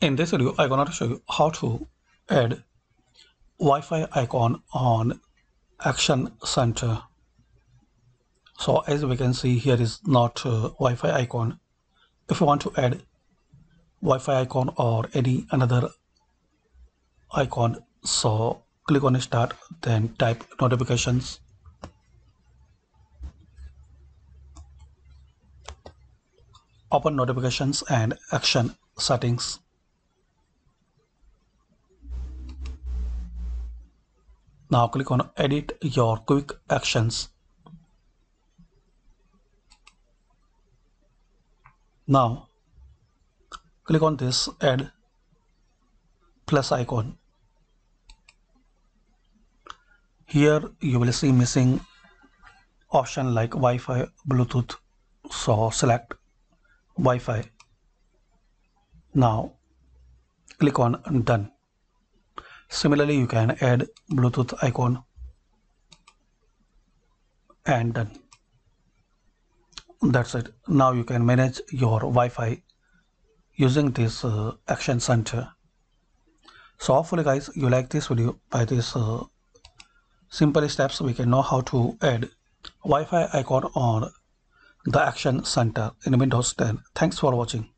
In this video, I'm going to show you how to add Wi-Fi icon on Action Center. So as we can see here is not Wi-Fi icon. If you want to add Wi-Fi icon or any another icon, so click on start, then type notifications. Open notifications and action settings. Now click on edit your quick actions. Now click on this add plus icon. Here you will see missing option like Wi-Fi, Bluetooth. So select Wi-Fi. Now click on done. Similarly, you can add Bluetooth icon and done. That's it. Now you can manage your Wi-Fi using this uh, action center. So hopefully guys, you like this video by this uh, simple steps we can know how to add Wi-Fi icon on the action center in Windows 10. Thanks for watching.